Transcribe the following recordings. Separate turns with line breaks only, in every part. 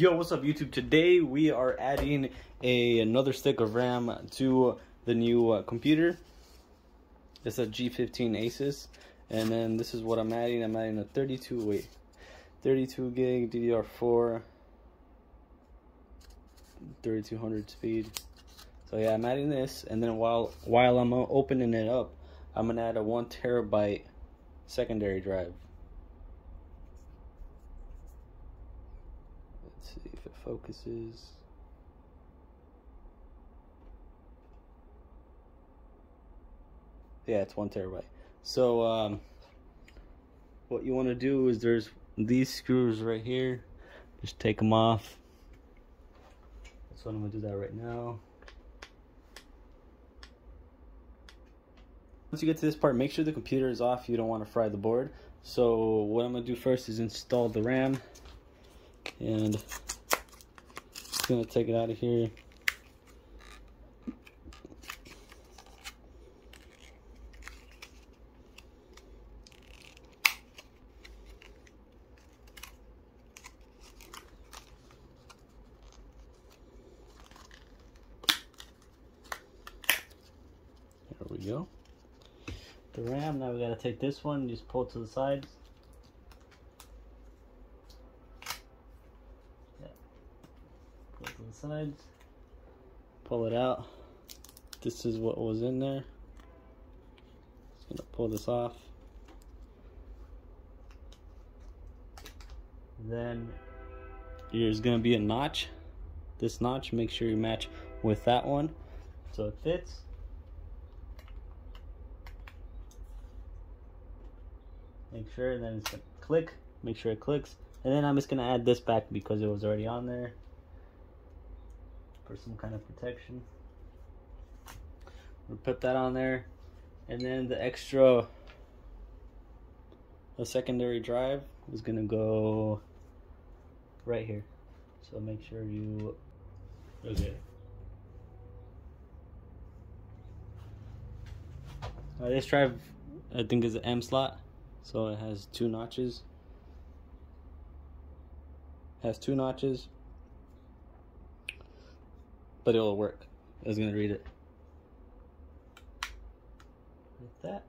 Yo, what's up YouTube? Today we are adding a another stick of RAM to the new uh, computer. It's a G15 Asus. And then this is what I'm adding. I'm adding a 32, wait, 32 gig DDR4, 3200 speed. So yeah, I'm adding this. And then while, while I'm opening it up, I'm gonna add a one terabyte secondary drive. Focuses. Yeah, it's one terabyte. So um, what you want to do is there's these screws right here. Just take them off. So I'm gonna do that right now. Once you get to this part, make sure the computer is off. You don't want to fry the board. So what I'm gonna do first is install the RAM and gonna take it out of here. There we go. The RAM, now we gotta take this one, just pull it to the sides. The sides. Pull it out. This is what was in there. Just gonna pull this off. Then there's gonna be a notch. This notch, make sure you match with that one so it fits. Make sure, and then it's gonna click. Make sure it clicks. And then I'm just gonna add this back because it was already on there for some kind of protection. We'll put that on there. And then the extra, the secondary drive is gonna go right here. So make sure you, okay. Uh, this drive, I think is an M slot. So it has two notches. Has two notches but it'll work. I was gonna read it. Like that.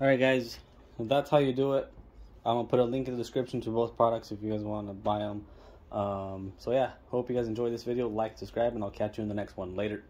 Alright guys, that's how you do it. I'm to put a link in the description to both products if you guys want to buy them. Um, so yeah, hope you guys enjoyed this video. Like, subscribe, and I'll catch you in the next one. Later.